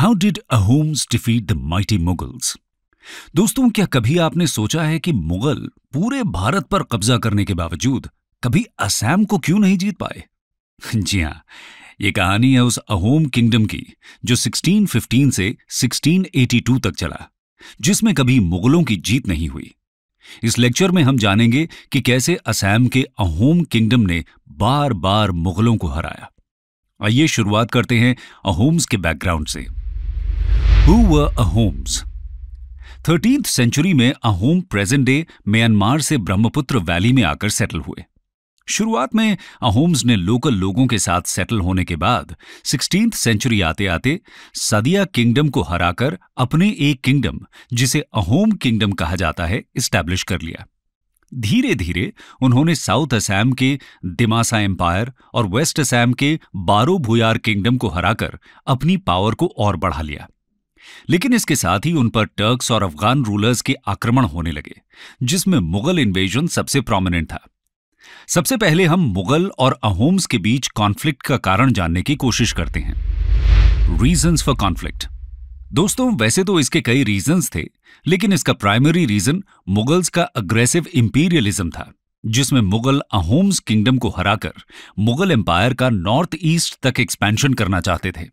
How did Ahoms defeat the mighty Mughals दोस्तों, क्या कभी आपने सोचा है कि मुगल पूरे भारत पर कब्जा करने के बावजूद कभी असम को क्यों नहीं जीत पाए? जी हाँ, ये कहानी है उस अहोम किंगडम की, जो 1615 से 1682 तक चला, जिसमें कभी मुगलों की जीत नहीं हुई। इस लेक्चर में हम जानेंगे कि कैसे असम के अहोम किंगडम ने बार बार मुगलों को हराया। आइए शुरुआत करते हैं अहोम्स के बैकग्राउंड से। Who were Ahoms thirteenth century में अहोम प्रेजेंट डे म्यांमार से ब्रह्मपुत्र वैली में आकर सेटल हुए। शुरुआत में अहोम्स ने लोकल लोगों के साथ सेटल होने के बाद सिक्सटींथ सेंचुरी आते आते सदिया किंगडम को हराकर अपने एक किंगडम जिसे अहोम किंगडम कहा जाता है स्टैब्लिश कर लिया। धीरे धीरे उन्होंने साउथ असैम के दिमासा एम्पायर और वेस्ट असैम के बारो भुयार किंगडम को हराकर अपनी पावर को और बढ़ा लिया। लेकिन इसके साथ ही उन पर टर्क्स और अफगान रूलर्स के आक्रमण होने लगे, जिसमें मुगल इन्वेजन सबसे प्रोमिनेंट था। सबसे पहले हम मुगल और अहोम्स के बीच कॉन्फ्लिक्ट का कारण जानने की कोशिश करते हैं। रीजंस फॉर कॉन्फ्लिक्ट दोस्तों, वैसे तो इसके कई रीजंस थे, लेकिन इसका प्राइमरी रीजन मुगल्स का अग्रेसिव इंपीरियलिज्म था, जिसमें मुगल अहोम्स किंगडम को हराकर मुगल एम्पायर का नॉर्थ ईस्ट तक एक्सपेंशन करना चाहते थे।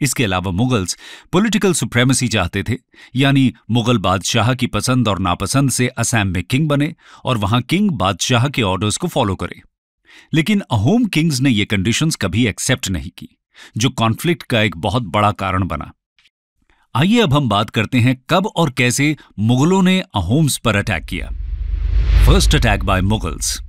इसके अलावा मुगल्स पॉलिटिकल सुप्रेमेसी चाहते थे, यानी मुगल बादशाह की पसंद और नापसंद से असम में किंग बने और वहाँ किंग बादशाह के ऑर्डर्स को फॉलो करे। लेकिन अहोम किंग्स ने ये कंडीशंस कभी एक्सेप्ट नहीं की, जो कॉन्फ्लिक्ट का एक बहुत बड़ा कारण बना। आइए अब हम बात करते हैं कब और कैसे मुगलों ने अहोम्स पर अटैक किया। फ़र्स्ट अटैक बाय मुगल्स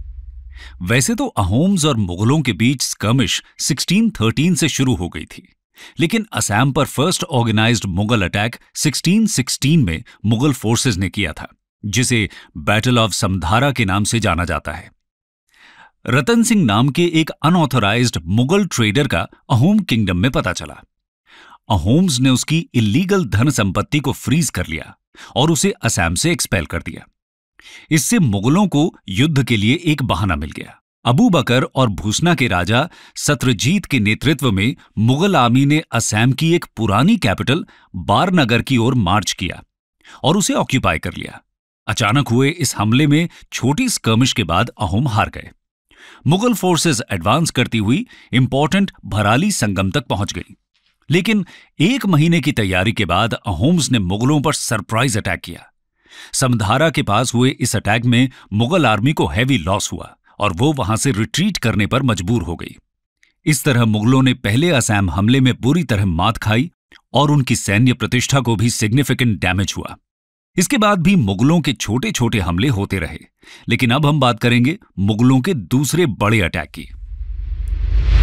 वैसे तो अहोम्स और मुगलों के बीच स्कर्मिश 1613 से शुरू हो गई थी। लेकिन असम पर फ़र्स्ट ऑर्गेनाइज्ड मुगल अटैक 1616 में मुगल फोर्सेस ने किया था, जिसे बैटल ऑफ़ समधारा के नाम से जाना जाता है। रतन सिंह नाम के एक अनऑथोराइज्ड मुगल ट्रेडर का अहोम किंगडम में पता चला। अहोम्स ने उसकी इलीगल धन संपत्ति को फ्रीज कर लिया और उसे असम से एक्सपेल कर दिया। इससे मुगलों को युद्ध के लिए एक बहाना मिल गया। अबू बकर और भूसना के राजा सत्रजीत के नेतृत्व में मुगल आर्मी ने असम की एक पुरानी कैपिटल बारनगर की ओर मार्च किया और उसे ऑक्यूपाई कर लिया। अचानक हुए इस हमले में छोटी स्कर्मिश के बाद अहोम हार गए। मुगल फोर्सेस एडवांस करती हुई इंपॉर्टेंट भराली संगम तक पहुँच गई। लेकिन एक महीने की तैयारी के बाद अहोम्स ने मुगलों पर सरप्राइज़ अटैक किया। समधारा के पास हुए इस अटैक में मुगल आर्मी को हैवी लॉस हुआ। और वो वहाँ से रिट्रीट करने पर मजबूर हो गई। इस तरह मुगलों ने पहले असैम हमले में बुरी तरह मात खाई और उनकी सैन्य प्रतिष्ठा को भी सिग्निफिकेंट डैमेज हुआ। इसके बाद भी मुगलों के छोटे छोटे हमले होते रहे, लेकिन अब हम बात करेंगे मुगलों के दूसरे बड़े अटैक की।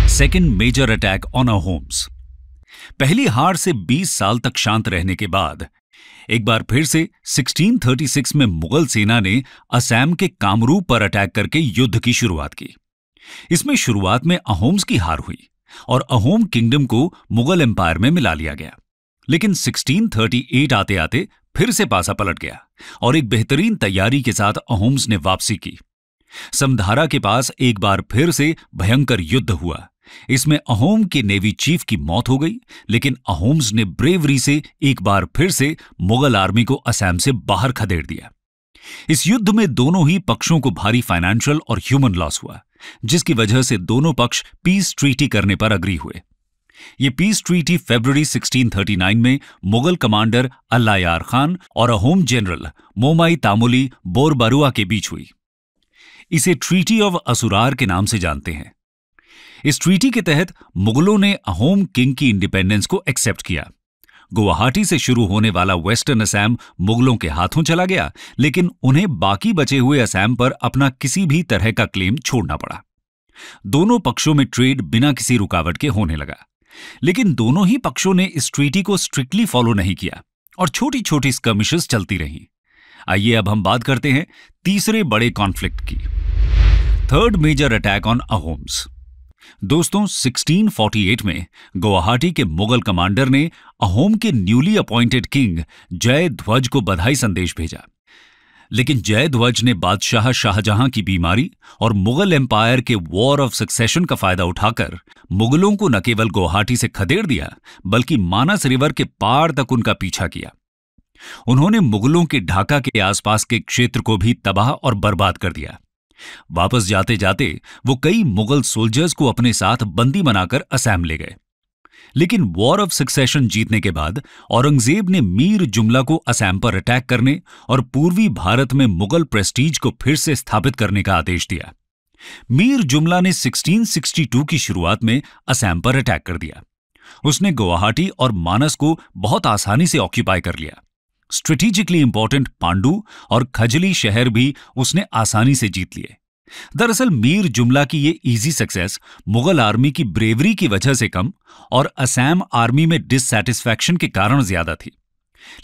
Second major attack on Ahoms पहली हार से 20 साल तक शांत रहने के बाद एक बार फिर से 1636 में मुगल सेना ने असम के कामरूप पर अटैक करके युद्ध की शुरुआत की। इसमें शुरुआत में अहोम्स की हार हुई और अहोम किंगडम को मुगल एम्पायर में मिला लिया गया। लेकिन 1638 आते आते फिर से पासा पलट गया और एक बेहतरीन तैयारी के साथ अहोम्स ने वापसी की। समधारा के पास एक बार फिर से भयंकर युद्ध हुआ। इसमें अहोम के नेवी चीफ की मौत हो गई, लेकिन अहोम्स ने ब्रेवरी से एक बार फिर से मुगल आर्मी को असम से बाहर खदेड़ दिया। इस युद्ध में दोनों ही पक्षों को भारी फाइनेंशियल और ह्यूमन लॉस हुआ, जिसकी वजह से दोनों पक्ष पीस ट्रीटी करने पर अग्री हुए। ये पीस ट्रीटी फरवरी 1639 में मुगल कमांडर अल्लाह यार खान और अहोम जनरल मोमाई तामुली बोरबरुआ के बीच हुई। इसे ट्रीटी ऑफ़ असुरार के नाम से जानते हैं। इस ट्रीटी के तहत मुगलों ने अहोम किंग की इंडिपेंडेंस को एक्सेप्ट किया। गुवाहाटी से शुरू होने वाला वेस्टर्न असम मुगलों के हाथों चला गया, लेकिन उन्हें बाकी बचे हुए असम पर अपना किसी भी तरह का क्लेम छोड़ना पड़ा। दोनों पक्षों में ट्रेड बिना किसी रुकावट के होने लगा। लेकिन दोनों ही पक्षों ने इस ट्रीटी को स्ट्रिक्टली फॉलो नहीं किया और छोटी छोटी स्कमिशेस चलती रहीं। आइए अब हम बात करते हैं तीसरे बड़े कॉन्फ्लिक्ट की। Third major attack on Ahoms दोस्तों 1648 में गुवाहाटी के मुगल कमांडर ने अहोम के न्यूली अपॉइंटेड किंग जय ध्वज को बधाई संदेश भेजा। लेकिन जयध्वज ने बादशाह शाहजहां की बीमारी और मुगल एम्पायर के वॉर ऑफ़ सक्सेशन का फ़ायदा उठाकर मुगलों को न केवल गुवाहाटी से खदेड़ दिया, बल्कि मानस रिवर के पार तक उनका पीछा किया। उन्होंने मुगलों के ढाका के आसपास के क्षेत्र को भी तबाह और बर्बाद कर दिया। वापस जाते जाते वो कई मुगल सोल्जर्स को अपने साथ बंदी बनाकर असैम ले गए। लेकिन वॉर ऑफ़ सक्सेशन जीतने के बाद औरंगज़ेब ने मीर जुमला को असैम पर अटैक करने और पूर्वी भारत में मुगल प्रेस्टीज को फिर से स्थापित करने का आदेश दिया। मीर जुमला ने 1662 की शुरुआत में असैम पर अटैक कर दिया। उसने गुवाहाटी और मानस को बहुत आसानी से ऑक्यूपाई कर लिया। स्ट्रेटेजिकली इंपॉर्टेंट पांडु और खजली शहर भी उसने आसानी से जीत लिए। दरअसल मीर जुमला की ये इजी सक्सेस मुगल आर्मी की ब्रेवरी की वजह से कम और असैम आर्मी में डिससेटिस्फैक्शन के कारण ज़्यादा थी।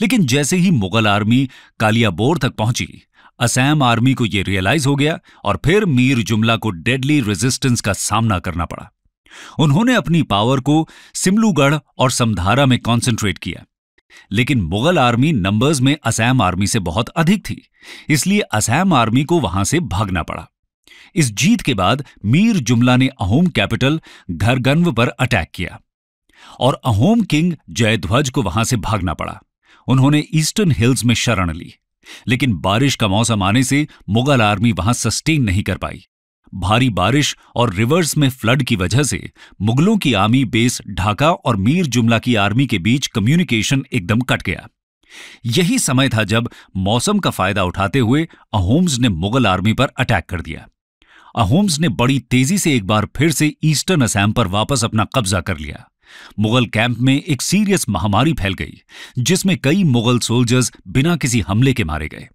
लेकिन जैसे ही मुगल आर्मी कालियाबोर तक पहुँची, असैम आर्मी को यह रियलाइज़ हो गया और फिर मीर जुमला को डेडली रेजिस्टेंस का सामना करना पड़ा। उन्होंने अपनी पावर को सिमलूगढ़ और समधारा में कॉन्सेंट्रेट किया। लेकिन मुगल आर्मी नंबर्स में असैम आर्मी से बहुत अधिक थी, इसलिए असैम आर्मी को वहाँ से भागना पड़ा। इस जीत के बाद मीर जुमला ने अहोम कैपिटल घरगन्व पर अटैक किया और अहोम किंग जयध्वज को वहाँ से भागना पड़ा। उन्होंने ईस्टर्न हिल्स में शरण ली, लेकिन बारिश का मौसम आने से मुगल आर्मी वहाँ सस्टेन नहीं कर पाई। भारी बारिश और रिवर्स में फ्लड की वजह से मुगलों की आर्मी बेस ढाका और मीर जुमला की आर्मी के बीच कम्युनिकेशन एकदम कट गया। यही समय था जब मौसम का फ़ायदा उठाते हुए अहोम्स ने मुगल आर्मी पर अटैक कर दिया। अहोम्स ने बड़ी तेज़ी से एक बार फिर से ईस्टर्न असैम पर वापस अपना कब्जा कर लिया। मुगल कैंप में एक सीरियस महामारी फैल गई, जिसमें कई मुगल सोल्जर्स बिना किसी हमले के मारे गए।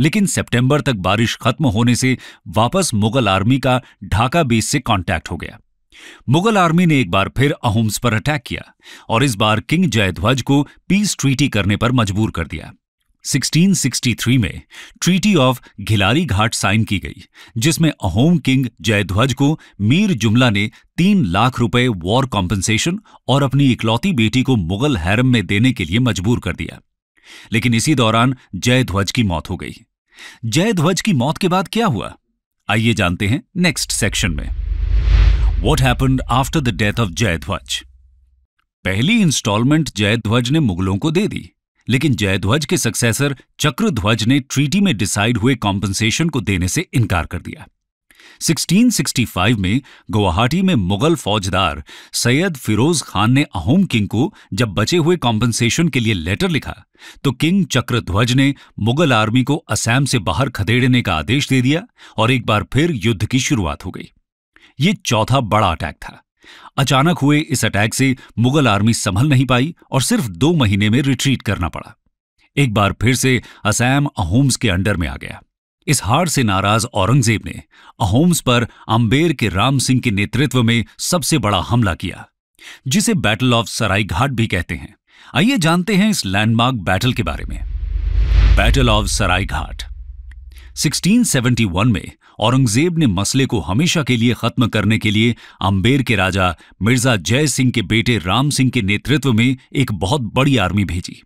लेकिन सितंबर तक बारिश खत्म होने से वापस मुगल आर्मी का ढाका बेस से कांटेक्ट हो गया। मुगल आर्मी ने एक बार फिर अहोम्स पर अटैक किया और इस बार किंग जयध्वज को पीस ट्रीटी करने पर मजबूर कर दिया। 1663 में treaty of Ghilari Ghat sign की गई, जिसमें अहोम किंग जयध्वज को मीर जुमला ने तीन लाख रुपए वॉर कॉम्पनसेशन और अपनी इकलौती बेटी को मुगल हैरम में देने के लिए मजबूर कर दिया। लेकिन इसी दौरान जयध्वज की मौत हो गई। जयध्वज की मौत के बाद क्या हुआ? आइए जानते हैं नेक्स्ट सेक्शन में। What happened after the death of Jayadhwaj? पहली इंस्टॉलमेंट जयध्वज ने मुगलों को दे दी, लेकिन जयध्वज के सक्सेसर चक्रध्वज ने ट्रीटी में डिसाइड हुए कॉम्पनसेशन को देने से इनकार कर दिया। 1665 में गुवाहाटी में मुगल फौजदार सैयद फिरोज खान ने अहोम किंग को जब बचे हुए कॉम्पनसेशन के लिए लेटर लिखा तो किंग चक्रध्वज ने मुगल आर्मी को असम से बाहर खदेड़ने का आदेश दे दिया और एक बार फिर युद्ध की शुरुआत हो गई। ये चौथा बड़ा अटैक था। अचानक हुए इस अटैक से मुगल आर्मी संभल नहीं पाई और सिर्फ़ दो महीने में रिट्रीट करना पड़ा। एक बार फिर से असैम अहोम्स के अंडर में आ गया। इस हार से नाराज़ औरंगज़ेब ने अहोम्स पर अंबेर के राम सिंह के नेतृत्व में सबसे बड़ा हमला किया, जिसे बैटल ऑफ़ सराई घाट भी कहते हैं। आइए जानते हैं इस लैंडमार्क बैटल के बारे में। बैटल ऑफ़ सराई घाट। 1671 में औरंगज़ेब ने मसले को हमेशा के लिए खत्म करने के लिए अंबेर के राजा मिर्ज़ा जय सिंह के बेटे राम सिंह के नेतृत्व में एक बहुत बड़ी आर्मी भेजी।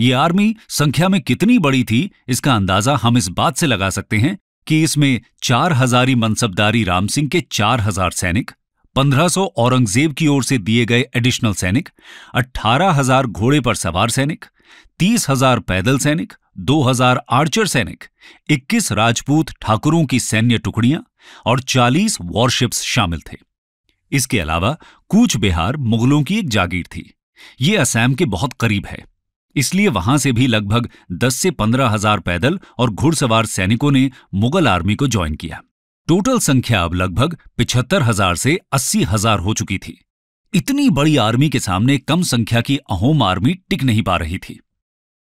ये आर्मी संख्या में कितनी बड़ी थी, इसका अंदाज़ा हम इस बात से लगा सकते हैं कि इसमें चार हजारी मनसबदारी राम सिंह के चार हज़ार सैनिक, पंद्रह सौ औरंगज़ेब की ओर से दिए गए एडिशनल सैनिक, अट्ठारह हज़ार घोड़े पर सवार सैनिक, तीस हज़ार पैदल सैनिक, दो हज़ार आर्चर सैनिक, इक्कीस राजपूत ठाकुरों की सैन्य टुकड़ियाँ और चालीस वॉरशिप्स शामिल थे। इसके अलावा कूच बिहार मुगलों की एक जागीर थी। ये असैम के बहुत करीब है। इसलिए वहाँ से भी लगभग 10 से पंद्रह हज़ार पैदल और घुड़सवार सैनिकों ने मुगल आर्मी को ज्वाइन किया। टोटल संख्या अब लगभग पिछहत्तर हज़ार से अस्सी हज़ार हो चुकी थी। इतनी बड़ी आर्मी के सामने कम संख्या की अहोम आर्मी टिक नहीं पा रही थी।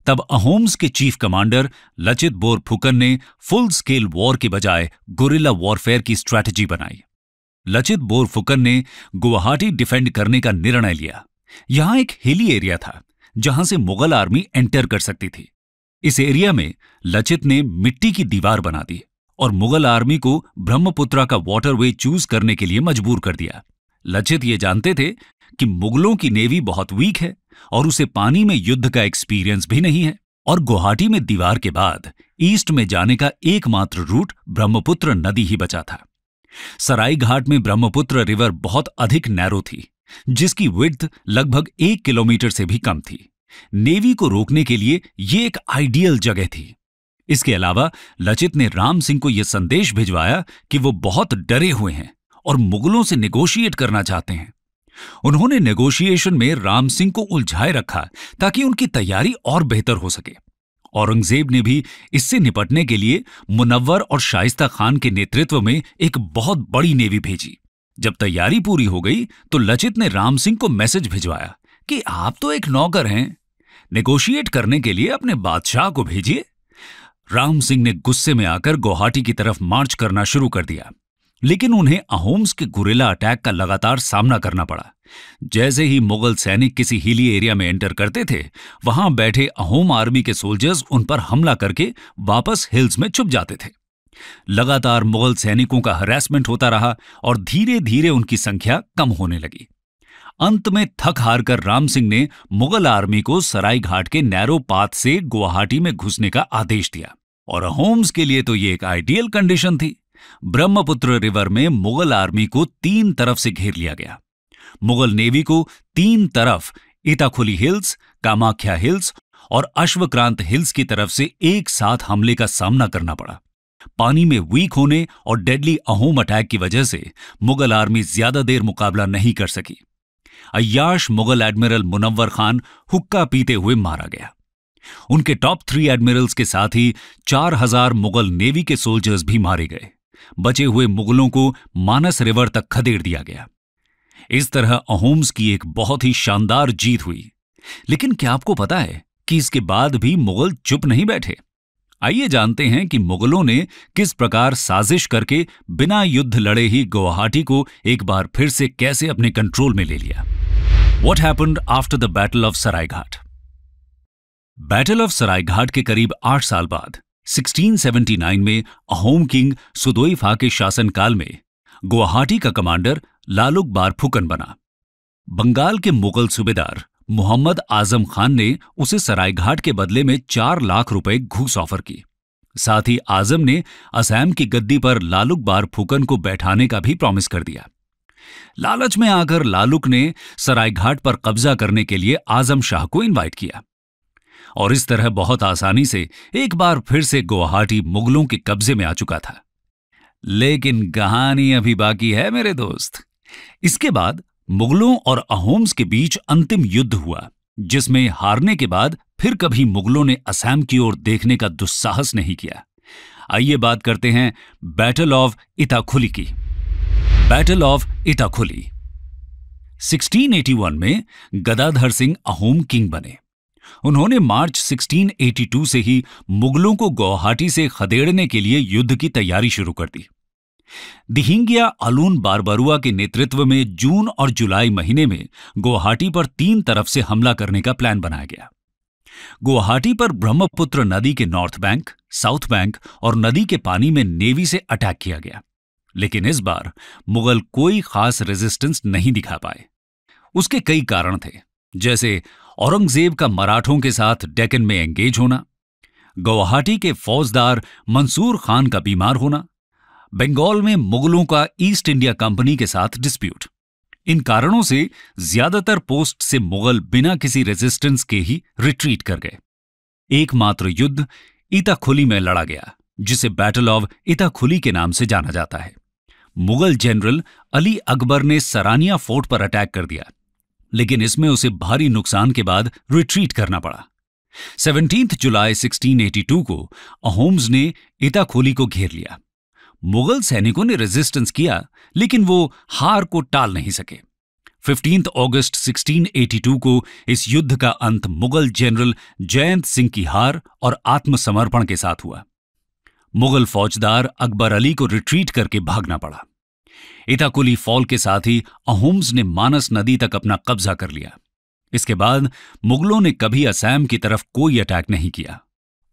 तब अहोम्स के chief commander Lachit bore Phukan ने फुल स्केल वॉर के बजाय गोरिल्ला वॉरफेयर की स्ट्रैटेजी बनाई। लचित बोर फुकन ने गुवाहाटी डिफेंड करने का निर्णय लिया। यहाँ एक हिली एरिया था। जहाँ से मुगल आर्मी एंटर कर सकती थी। इस एरिया में लचित ने मिट्टी की दीवार बना दी और मुगल आर्मी को ब्रह्मपुत्रा का वाटरवे चूज़ करने के लिए मजबूर कर दिया। लचित ये जानते थे कि मुगलों की नेवी बहुत वीक है और उसे पानी में युद्ध का एक्सपीरियंस भी नहीं है और गुवाहाटी में दीवार के बाद ईस्ट में जाने का एकमात्र रूट ब्रह्मपुत्र नदी ही बचा था। सराई घाट में ब्रह्मपुत्र रिवर बहुत अधिक नैरो थी। जिसकी विड्थ लगभग एक किलोमीटर से भी कम थी। नेवी को रोकने के लिए ये एक आइडियल जगह थी। इसके अलावा, लचित ने राम सिंह को यह संदेश भिजवाया कि वो बहुत डरे हुए हैं और मुगलों से नेगोशिएट करना चाहते हैं। उन्होंने नेगोशिएशन में राम सिंह को उलझाए रखा ताकि उनकी तैयारी और बेहतर हो सके। औरंगज़ेब ने भी इससे निपटने के लिए मुनव्वर और शाइस्ता खान के नेतृत्व में एक बहुत बड़ी नेवी भेजी। जब तैयारी पूरी हो गई तो लचित ने राम सिंह को मैसेज भिजवाया कि आप तो एक नौकर हैं। नेगोशिएट करने के लिए अपने बादशाह को भेजिए। राम सिंह ने गुस्से में आकर गुवाहाटी की तरफ़ मार्च करना शुरू कर दिया। लेकिन उन्हें अहोम्स के गुरेला अटैक का लगातार सामना करना पड़ा। जैसे ही मुगल सैनिक किसी हिली एरिया में एंटर करते थे, वहाँ बैठे अहोम आर्मी के सोल्जर्स उन पर हमला करके वापस हिल्स में छुप जाते थे। लगातार मुगल सैनिकों का हरेसमेंट होता रहा और धीरे धीरे उनकी संख्या कम होने लगी। अंत में थक हार कर राम सिंह ने मुगल आर्मी को सराय घाट के नैरो पाथ से गुवाहाटी में घुसने का आदेश दिया। और होम्स के लिए तो ये एक आइडियल कंडीशन थी। ब्रह्मपुत्र रिवर में मुगल आर्मी को तीन तरफ़ से घेर लिया गया। मुगल नेवी को तीन तरफ़ इताखुली हिल्स, कामाख्या हिल्स और अश्वक्रांत हिल्स की तरफ़ से एक साथ हमले का सामना करना पड़ा। पानी में वीक होने और डेडली अहोम अटैक की वजह से मुगल आर्मी ज़्यादा देर मुकाबला नहीं कर सकी। अयाश मुगल एडमिरल मुनव्वर खान हुक्का पीते हुए मारा गया। उनके टॉप थ्री एडमिरल्स के साथ ही चार हज़ार मुगल नेवी के सोल्जर्स भी मारे गए। बचे हुए मुगलों को मानस रिवर तक खदेड़ दिया गया। इस तरह अहोम्स की एक बहुत ही शानदार जीत हुई। लेकिन क्या आपको पता है कि इसके बाद भी मुगल चुप नहीं बैठे? आइए जानते हैं कि मुगलों ने किस प्रकार साजिश करके बिना युद्ध लड़े ही गुवाहाटी को एक बार फिर से कैसे अपने कंट्रोल में ले लिया? What happened after the battle of Saraighat battle of Saraighat के करीब आठ साल बाद 1679 में अहोम किंग सुदोईफा के शासनकाल में गुवाहाटी का कमांडर लालुक बार फुकन बना। बंगाल के मुगल सूबेदार मोहम्मद आज़म खान ने उसे सरायघाट के बदले में चार लाख रुपए घूस ऑफ़र की। साथ ही आज़म ने असैम की गद्दी पर लालुक बार फुकन को बैठाने का भी प्रॉमिस कर दिया। लालच में आकर लालुक ने सरायघाट पर कब्जा करने के लिए आज़म शाह को इनवाइट किया। और इस तरह बहुत आसानी से एक बार फिर से गुवाहाटी मुगलों के कब्जे में आ चुका था। लेकिन कहानी अभी बाकी है मेरे दोस्त। इसके बाद मुगलों और अहोम्स के बीच अंतिम युद्ध हुआ, जिसमें हारने के बाद फिर कभी मुगलों ने असम की ओर देखने का दुस्साहस नहीं किया। आइए बात करते हैं बैटल ऑफ़ इताखुली की। बैटल ऑफ़ इताखुली 1681 में गदाधर सिंह अहोम किंग बने। उन्होंने मार्च 1682 से ही मुगलों को गुवाहाटी से खदेड़ने के लिए युद्ध की तैयारी शुरू कर दी। दिहिंगिया अलून बारबरुआ के नेतृत्व में जून और जुलाई महीने में गुवाहाटी पर तीन तरफ़ से हमला करने का प्लान बनाया गया। गुवाहाटी पर ब्रह्मपुत्र नदी के नॉर्थ बैंक, साउथ बैंक और नदी के पानी में नेवी से अटैक किया गया। लेकिन इस बार मुगल कोई खास रेजिस्टेंस नहीं दिखा पाए। उसके कई कारण थे, जैसे औरंगज़ेब का मराठों के साथ डेकन में एंगेज होना, गुवाहाटी के फौजदार मंसूर खान का बीमार होना बंगाल में मुगलों का ईस्ट इंडिया कंपनी के साथ डिस्प्यूट। इन कारणों से ज़्यादातर पोस्ट से मुगल बिना किसी रेजिस्टेंस के ही रिट्रीट कर गए। एकमात्र युद्ध इताखुली में लड़ा गया, जिसे बैटल ऑफ़ इताखुली के नाम से जाना जाता है। मुगल जनरल अली अकबर ने सरानिया फोर्ट पर अटैक कर दिया, लेकिन इसमें उसे भारी नुकसान के बाद रिट्रीट करना पड़ा। सेवनटीन जुलाई 1682 को अहोम्स ने इताखोली को घेर लिया। मुगल सैनिकों ने रेजिस्टेंस किया, लेकिन वो हार को टाल नहीं सके। फिफ्टींथ अगस्त 1682 को इस युद्ध का अंत मुगल जनरल जयंत सिंह की हार और आत्मसमर्पण के साथ हुआ। मुगल फौजदार अकबर अली को रिट्रीट करके भागना पड़ा। इताकुली फॉल के साथ ही अहोम्स ने मानस नदी तक अपना कब्जा कर लिया। इसके बाद मुगलों ने कभी असैम की तरफ़ कोई अटैक नहीं किया।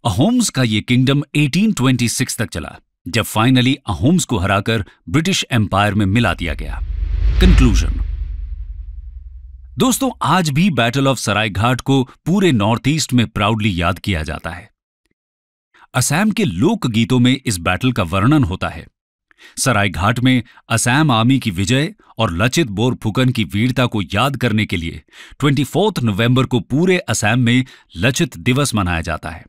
अहोम्स का यह किंगडम 1826 तक चला। जब फाइनली अहोम्स को हराकर ब्रिटिश एम्पायर में मिला दिया गया। कंक्लूजन दोस्तों, आज भी बैटल ऑफ़ सरायघाट को पूरे नॉर्थ ईस्ट में प्राउडली याद किया जाता है। असम के लोक गीतों में इस बैटल का वर्णन होता है। सरायघाट में असम आर्मी की विजय और लचित बोरफुकन की वीरता को याद करने के लिए ट्वेंटी नवंबर को पूरे असम में लचित दिवस मनाया जाता है।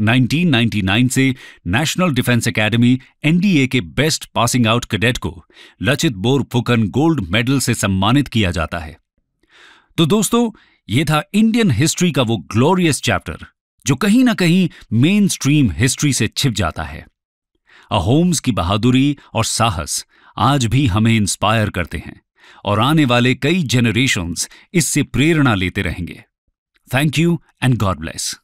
1999 से नेशनल डिफेंस एकेडमी एनडीए के बेस्ट पासिंग आउट कैडेट को Lachit bore Phukan gold medal से सम्मानित किया जाता है। तो दोस्तों, ये था इंडियन हिस्ट्री का वो ग्लोरियस चैप्टर, जो कहीं ना कहीं मेन स्ट्रीम हिस्ट्री से छिप जाता है। अहोम्स की बहादुरी और साहस आज भी हमें इंस्पायर करते हैं, और आने वाले कई जेनरेशंस इससे प्रेरणा लेते रहेंगे। Thank you and God bless